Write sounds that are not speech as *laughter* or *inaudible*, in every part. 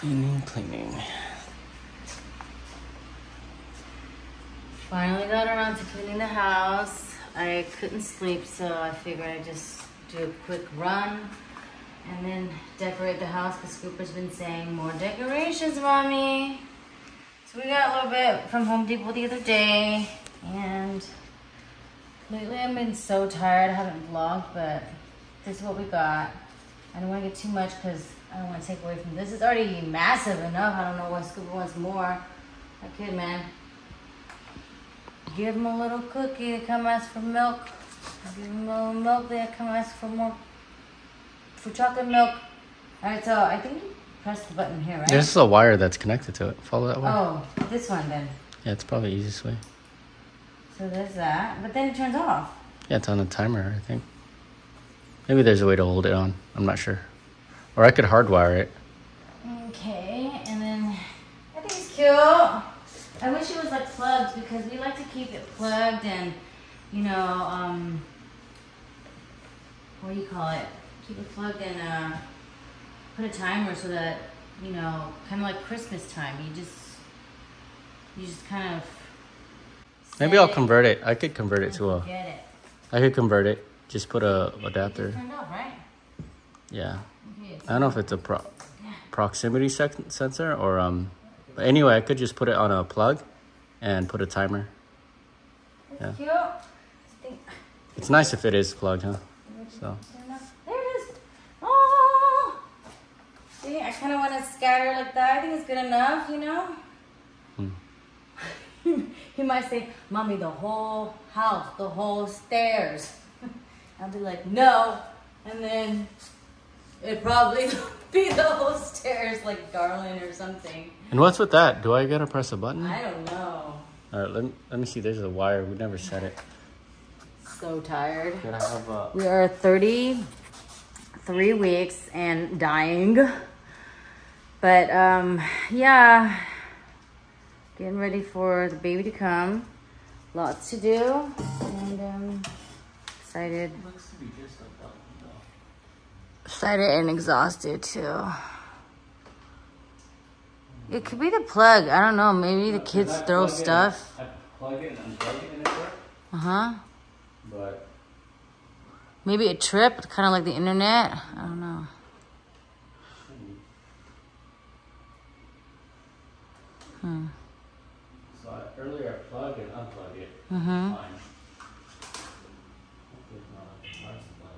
Cleaning, cleaning. Finally got around to cleaning the house. I couldn't sleep, so I figured I'd just do a quick run and then decorate the house because Cooper's been saying more decorations, mommy. So we got a little bit from Home Depot the other day, and lately I've been so tired. I haven't vlogged, but this is what we got. I don't want to get too much because I don't want to take away from this. It's already massive enough. I don't know what Scooper wants more. That kid, man. Give him a little cookie. They come ask for milk. Give him a little milk. They come ask for more, for chocolate milk. All right, so I think you press the button here, right? There's a wire that's connected to it. Follow that wire. Oh, this one then. Yeah, it's probably the easiest way. So there's that. But then it turns off. Yeah, it's on a timer, I think. Maybe there's a way to hold it on. I'm not sure. Or I could hardwire it. Okay, and then I think it's cute. I wish it was like plugged because we like to keep it plugged and, you know, um, what do you call it? Keep it plugged and uh, put a timer so that, you know, kind of like Christmas time. You just, you just kind of. Maybe I'll it convert it. I could convert it to a. it. I could convert it. Just put a adapter. just turned off, right? Yeah. I don't know if it's a pro- proximity sec- sensor or um. But anyway, I could just put it on a plug, and put a timer. It's Yeah. cute. It's nice if it is plugged, huh? So There it is. Oh, see, I kind of want to scatter like that. I think it's good enough, you know. Hmm. *laughs* he might say, "Mommy, the whole house, the whole stairs." *laughs* I'll be like, "No," and then it probably *laughs* be the whole stairs, like Darling or something. And what's with that? Do I gotta press a button? I don't know. All right, let me, let me see. There's a wire. We never set it. So tired. Have a. We are 33 weeks and dying. But um, yeah, getting ready for the baby to come. Lots to do, and um, excited, Looks to be just a button though. Excited and exhausted too. It could be the plug. I don't know. Maybe the kids throw stuff. I plug it and unplug it and it works, Uh huh. but Maybe it tripped, kind of like the internet. I don't know. Hmm. so I, earlier I plug and unplug it. Mhm. Fine. Hopefully it's not like a power supply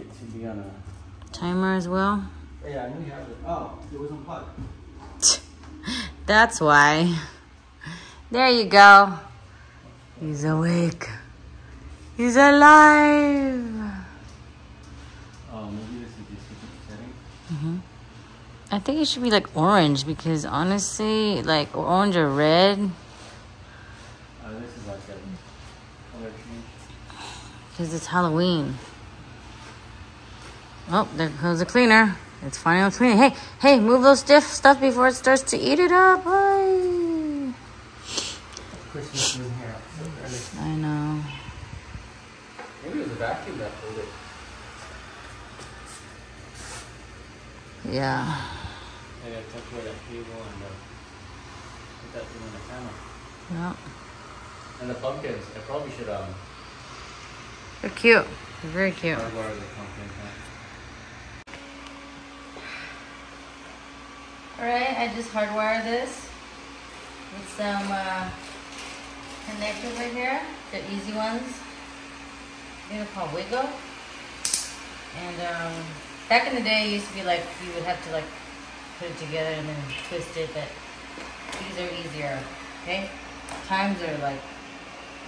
issue. I'd like it to be on a. Timer as well. Yeah, I knew you had it. Oh, it was unplugged. *laughs* That's why. There you go. He's awake. He's alive. Oh, maybe this is different setting. Mm-hmm. I think it should be like orange because honestly, like orange or red, Oh, this is like a color change. because it's Halloween. Oh, there goes the cleaner. It's finally cleaning. Hey, hey, move those stiff stuff before it starts to eat it up. Bye. Christmas room here. So. I know. Maybe it was a vacuum that pulled it. Yeah. Maybe I took away that cable and uh, put that thing on the. Yeah. And the pumpkins, I probably should um They're cute. They're very cute. hardwire the pumpkins. Huh? Alright, I just hardwired this with some uh, connectors right here. The easy ones. They're called Wiggle. And um, back in the day, it used to be like you would have to like put it together and then twist it. But these are easier. Okay, times are like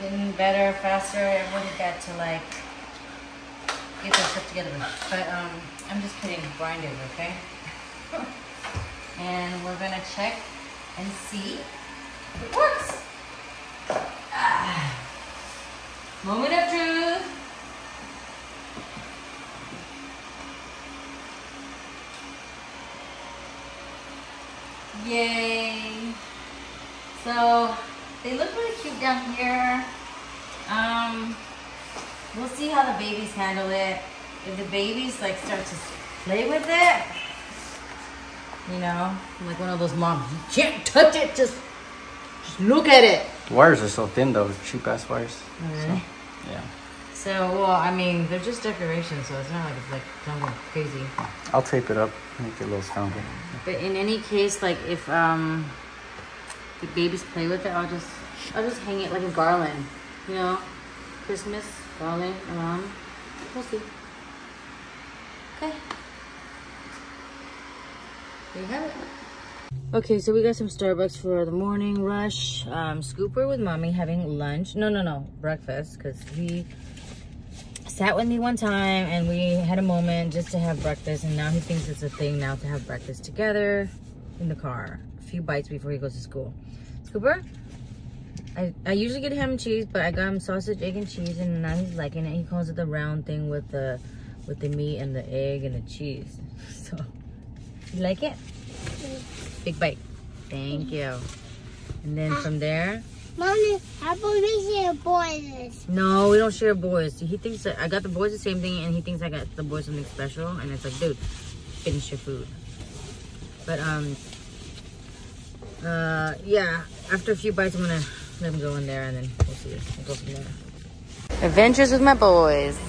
getting better, faster. Everybody got to like get their stuff together. But um, I'm just putting grinders. Okay. *laughs* and we're gonna check and see if it works. Ah. Moment of truth. Yay! So they look really cute down here. Um, we'll see how the babies handle it. if the babies like start to play with it, you know, like one of those moms, you can't touch it, just just look at it. The wires are so thin though, cheap ass wires. Really? So, yeah. So, well, I mean, they're just decorations, so it's not like it's like something crazy. I'll tape it up, make it a little stronger. But in any case, like if um the babies play with it, I'll just I'll just hang it like a garland, you know, Christmas garland around. We'll see. Okay. Have it. Okay, so we got some Starbucks for the morning rush. Um, Scooper with mommy having lunch. No, no, no, breakfast, because he sat with me one time and we had a moment just to have breakfast and now he thinks it's a thing now to have breakfast together in the car a few bites before he goes to school scooper I, I usually get ham and cheese but i got him sausage egg and cheese and now he's liking it he calls it the round thing with the with the meat and the egg and the cheese *laughs* so you like it big bite thank you and then from there Mommy, how about we share boys? No, we don't share boys. He thinks that I got the boys the same thing, and he thinks I got the boys something special. And it's like, dude, finish your food. But um, uh, yeah. After a few bites, I'm gonna let him go in there, and then we'll see. We'll go from there. Adventures with my boys. *laughs*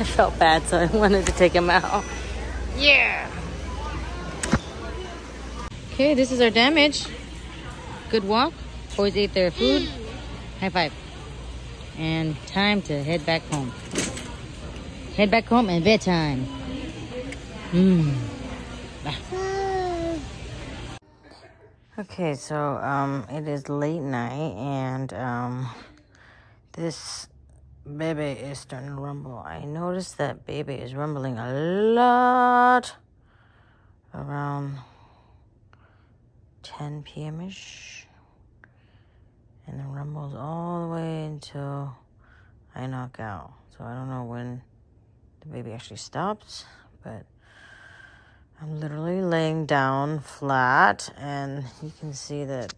I felt bad, so I wanted to take him out. Yeah. Okay, this is our damage. Good walk. Boys ate their food. High five. And time to head back home. Head back home and bedtime. Mmm. Okay, so um, it is late night and um, this baby is starting to rumble. I noticed that baby is rumbling a lot around 10 p.m. ish and then rumbles all the way until I knock out. So I don't know when the baby actually stops, but I'm literally laying down flat, and you can see that.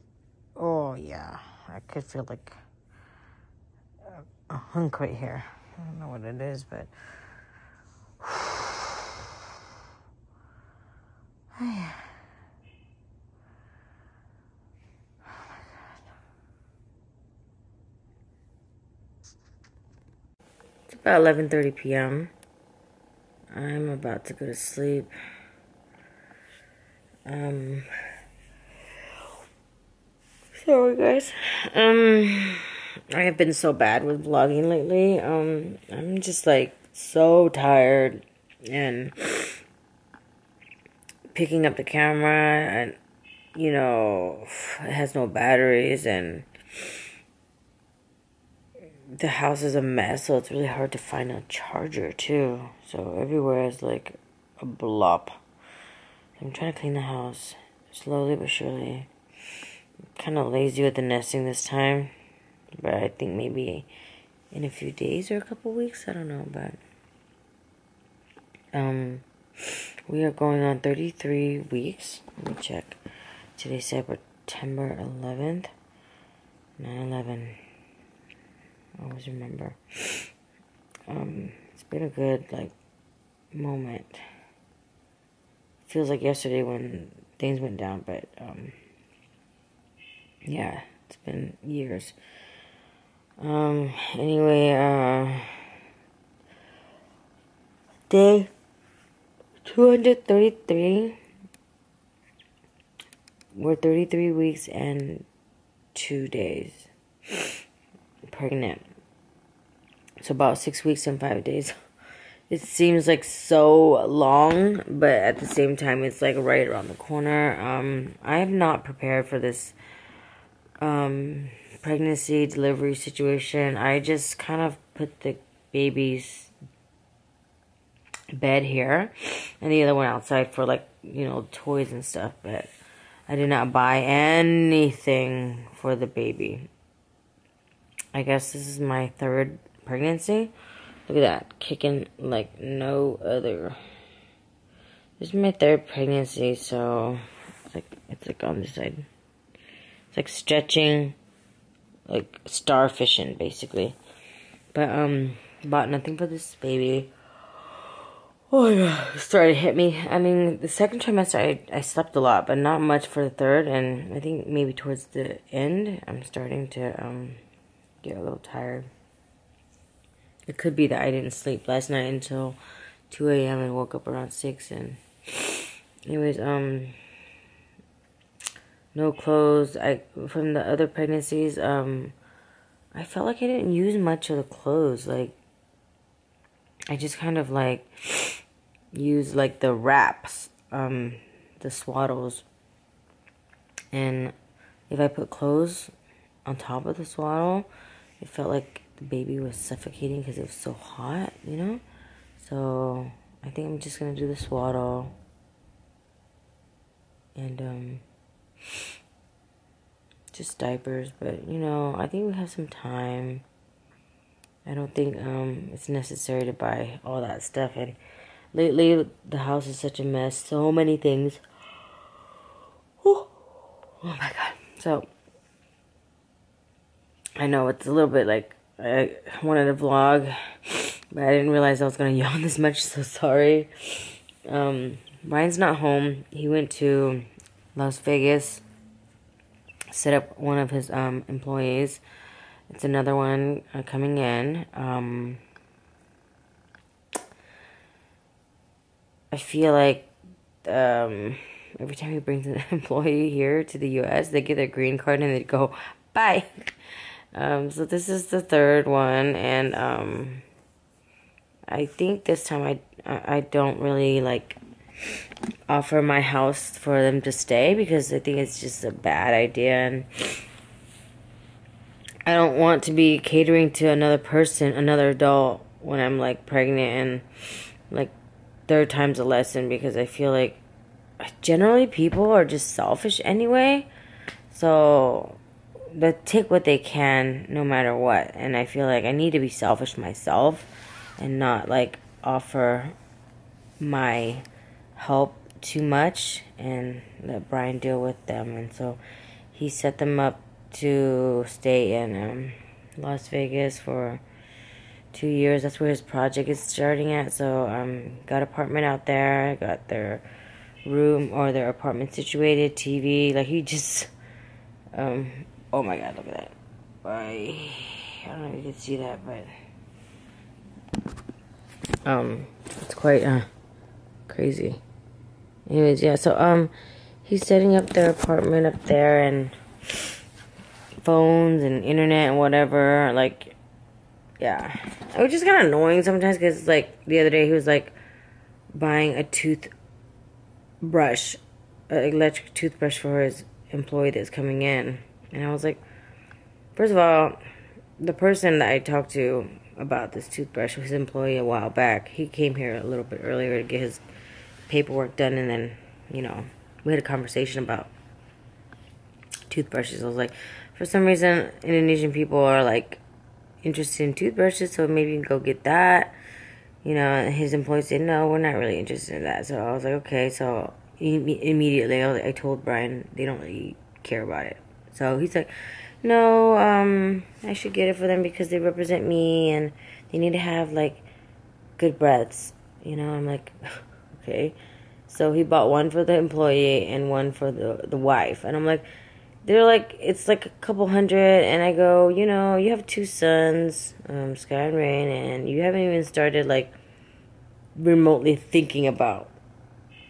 Oh yeah, I could feel like a hunk right here. I don't know what it is, but. It's about 11:30 p.m. I'm about to go to sleep. Um Sorry guys. Um I have been so bad with vlogging lately. Um I'm just like so tired and picking up the camera and you know it has no batteries and the house is a mess, so it's really hard to find a charger too. So everywhere is like a blob. I'm trying to clean the house slowly but surely. I'm kind of lazy with the nesting this time, but I think maybe in a few days or a couple weeks, I don't know. But um, we are going on 33 weeks. Let me check. Today's September 11th. 9 11 I always remember. Um, it's been a good like moment. Feels like yesterday when things went down, but um, yeah, it's been years. Um, anyway, uh, day 233. We're 33 weeks and two days pregnant. It's about six weeks and five days. It seems like so long, but at the same time, it's like right around the corner. Um, I have not prepared for this um, pregnancy delivery situation. I just kind of put the baby's bed here and the other one outside for like, you know, toys and stuff, but I did not buy anything for the baby. I guess this is my third pregnancy. Look at that, kicking like no other. This is my third pregnancy, so it's like it's like on this side. It's like stretching, like starfishing basically. But um, bought nothing for this baby. Oh god, it started to hit me. I mean, the second trimester, I, I slept a lot, but not much for the third. And I think maybe towards the end, I'm starting to um, get a little tired. It could be that I didn't sleep last night until 2 a.m. and woke up around 6. And, anyways, um, no clothes. I from the other pregnancies, um, I felt like I didn't use much of the clothes. Like, I just kind of like *sniffs* use like the wraps, um, the swaddles. And if I put clothes on top of the swaddle, it felt like the baby was suffocating because it was so hot, you know? So I think I'm just gonna do the swaddle. And um just diapers, but you know, I think we have some time. I don't think um it's necessary to buy all that stuff and lately the house is such a mess, so many things. Ooh. Oh my god. So I know it's a little bit like I wanted to vlog, but I didn't realize I was gonna *laughs* yawn this much, so sorry. Um Brian's not home. He went to Las Vegas set up one of his um, employees. It's another one uh, coming in. Um, I feel like um, every time he brings an *laughs* employee here to the U.S., they get their green card and they go bye. Um, so this is the third one, and um, I think this time I I don't really like offer my house for them to stay because I think it's just a bad idea and I don't want to be catering to another person, another adult when I'm like pregnant and like third time's a lesson because I feel like generally people are just selfish anyway. So they take what they can no matter what and I feel like I need to be selfish myself and not like offer my help too much and let Brian deal with them. And so he set them up to stay in um, Las Vegas for two years. That's where his project is starting at. So um, got apartment out there. Got their room or their apartment situated. TV. Like he just um. Oh my God! Look at that. I I don't know if you can see that, but um, it's quite uh crazy. Anyways, yeah, so um he's setting up their apartment up there and phones and internet and whatever, like yeah. Which is kind of annoying sometimes cuz like the other day he was like buying a toothbrush, an electric toothbrush for his employee that's coming in. And I was like, first of all, the person that I talked to about this toothbrush was his employee a while back. He came here a little bit earlier to get his paperwork done and then, you know, we had a conversation about toothbrushes. I was like, for some reason, Indonesian people are like interested in toothbrushes, so maybe you can go get that. You know, his employees said, no, we're not really interested in that. So I was like, okay. So immediately I told Brian they don't really care about it. So he's like, no, um, I should get it for them because they represent me and they need to have like good breaths. You know, I'm like, okay. So he bought one for the employee and one for the the wife. And I'm like, they're like, it's like a couple hundred. And I go, you know, you have two sons, um, Sky and Rain, and you haven't even started like remotely thinking about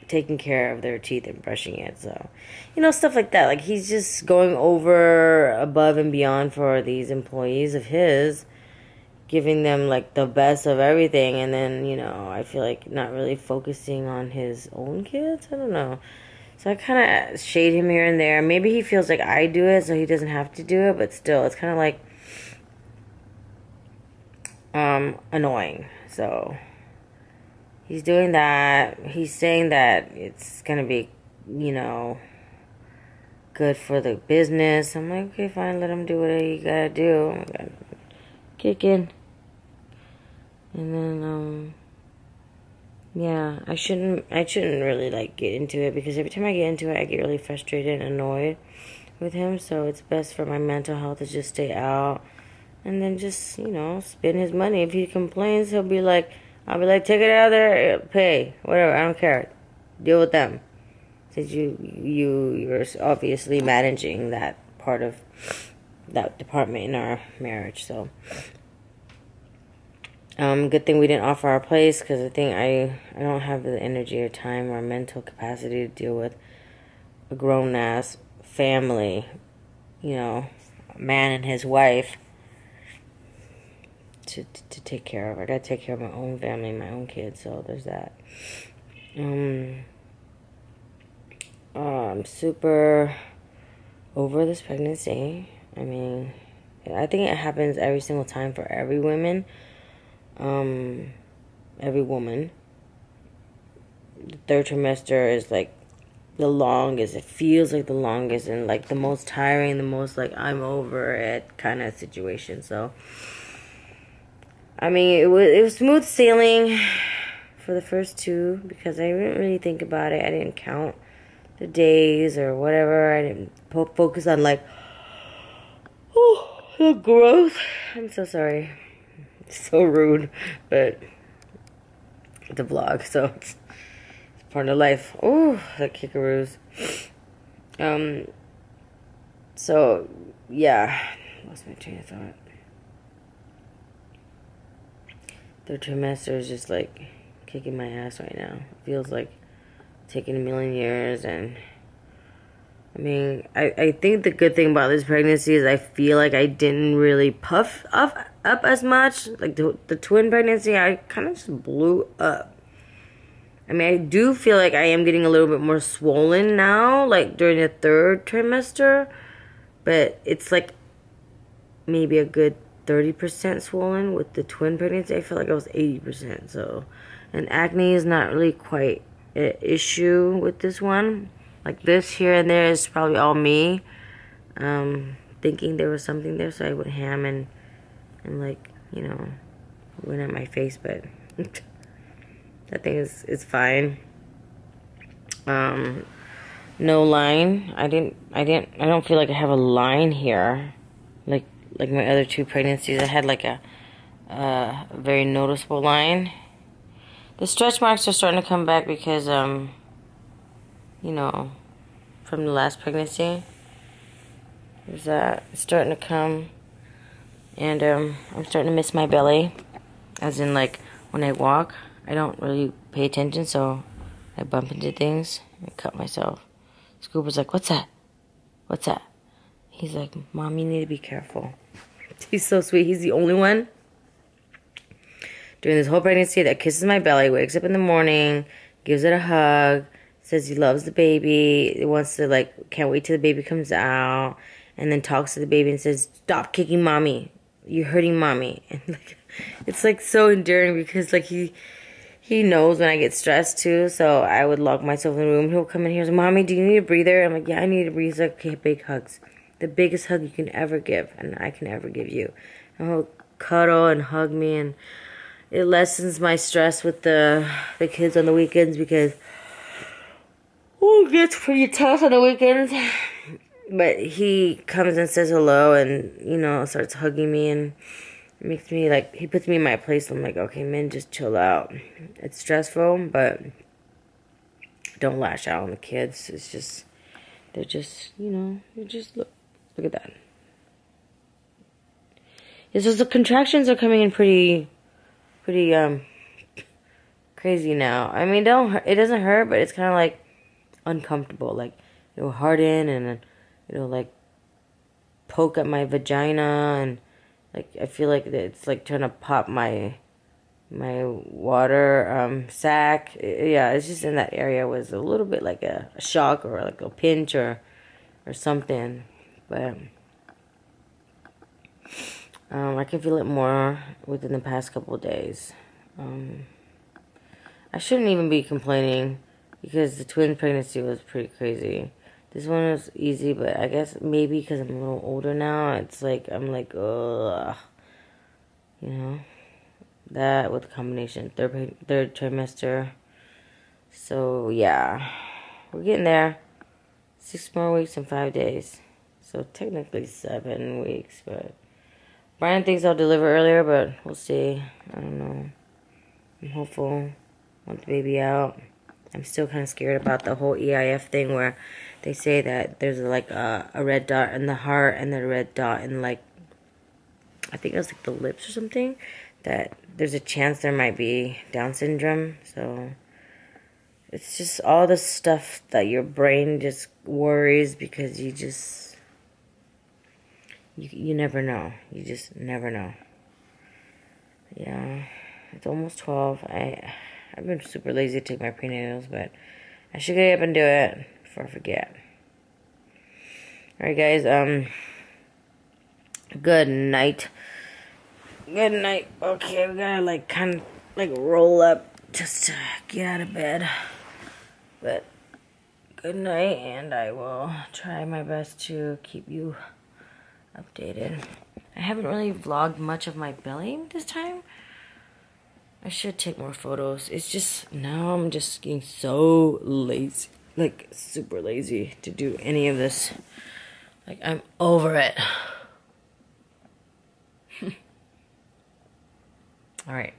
taking care of their teeth and brushing it. So, you know, stuff like that. Like he's just going over above and beyond for these employees of his giving them like the best of everything and then you know i feel like not really focusing on his own kids? I don't know. So i kind of shade him here and there. Maybe he feels like i do it so he doesn't have to do it but still it's kind of like um annoying. So he's doing that. He's saying that it's gonna be you know good for the business. I'm like okay fine let him do what he gotta do kick in. And then, um, yeah, I shouldn't, I shouldn't really, like, get into it because every time I get into it, I get really frustrated and annoyed with him. So it's best for my mental health to just stay out. and then just you know spend his money. If he complains, he'll be like, I'll be like, take it out of there, pay whatever. I don't care. Deal with them. Since you you you're obviously managing that part of that department in our marriage, so. Um, good thing we didn't offer our place because I think I I don't have the energy or time or mental capacity to deal with a grown ass family, you know, man and his wife to, to, to take care of. I gotta take care of my own family, my own kids, so there's that. Um, uh, I'm super over this pregnancy. I mean, I think it happens every single time for every woman um, every woman. The third trimester is like the longest. It feels like the longest and like the most tiring, the most like I'm over it kind of situation. So, I mean, it was it was smooth sailing for the first two because I didn't really think about it. I didn't count the days or whatever. I didn't focus on like oh the growth. I'm so sorry. so rude, but the vlog, so it's, it's part of life. Oh, the kickaroos. Um, so, yeah, lost my train of thought. Third trimester is just like kicking my ass right now. It feels like taking a million years and I mean, I, I think the good thing about this pregnancy is I feel like I didn't really puff up up as much. Like the, the twin pregnancy, I kind of just blew up. I mean, I do feel like I am getting a little bit more swollen now, like during the third trimester. But it's like maybe a good 30% swollen with the twin pregnancy. I feel like I was 80%. So, and acne is not really quite an issue with this one. Like this here and there is probably all me. Um, thinking there was something there, so I would ham and and like you know went at my face but *laughs* that thing is is fine. Um no line. I didn't i didn't i don't feel like i have a line here. Like like my other two pregnancies i had like a uh, very noticeable line. The stretch marks are starting to come back because um you know from the last pregnancy is that starting to come and um, I'm starting to miss my belly. As in, like, when I walk, I don't really pay attention, so I bump into things and cut myself. Scoop was like, What's that? What's that? He's like, Mom, you need to be careful. *laughs* He's so sweet. He's the only one during this whole pregnancy that kisses my belly, wakes up in the morning, gives it a hug, says he loves the baby, he wants to, like, can't wait till the baby comes out, and then talks to the baby and says, Stop kicking mommy you're hurting mommy *laughs* and like it's like so endearing because like he he knows when I get stressed too, so I would lock myself in the room. He'll come in here and say, Mommy, do you need a breather? I'm like, Yeah, I need a breather. He's like, Okay, big hugs. The biggest hug you can ever give and I can ever give you. And he'll cuddle and hug me and it lessens my stress with the the kids on the weekends because it gets pretty tough on the weekends. But he comes and says hello and you know starts hugging me and makes me like he puts me in my place. I'm like okay man just chill out. It's stressful but don't lash out on the kids. It's just they're just you know you just look look at that. It's just the contractions are coming in pretty pretty um crazy now. I mean don't it doesn't hurt but it's kind of like uncomfortable like it'll harden and it'll like poke at my vagina and like I feel like it's like trying to pop my my water um sac. Yeah it's just in that area was a little bit like a, a shock or like a pinch or or something. But um I can feel it more within the past couple days. Um I shouldn't even be complaining because the twin pregnancy was pretty crazy this one was easy, but I guess maybe because I'm a little older now, it's like, I'm like, ugh. You know? That with the combination, third, third trimester. So, yeah. We're getting there. Six more weeks and five days. So, technically seven weeks, but Brian thinks I'll deliver earlier, but we'll see. I don't know. I'm hopeful. Want the baby out. I'm still kind of scared about the whole EIF thing where they say that there's like a, a red dot in the heart and the red dot in like I think it was like the lips or something that there's a chance there might be Down syndrome. So it's just all the stuff that your brain just worries because you just you you never know. You just never know. Yeah, it's almost twelve. I I've been super lazy to take my prenatals, but I should get up and do it before I forget. Alright guys, um good night. Good night. Okay, we gotta like kind of like roll up just to get out of bed. But good night, and I will try my best to keep you updated. I haven't really vlogged much of my belly this time. I should take more photos. It's just, now I'm just getting so lazy. Like, super lazy to do any of this. Like, I'm over it. *laughs* All right.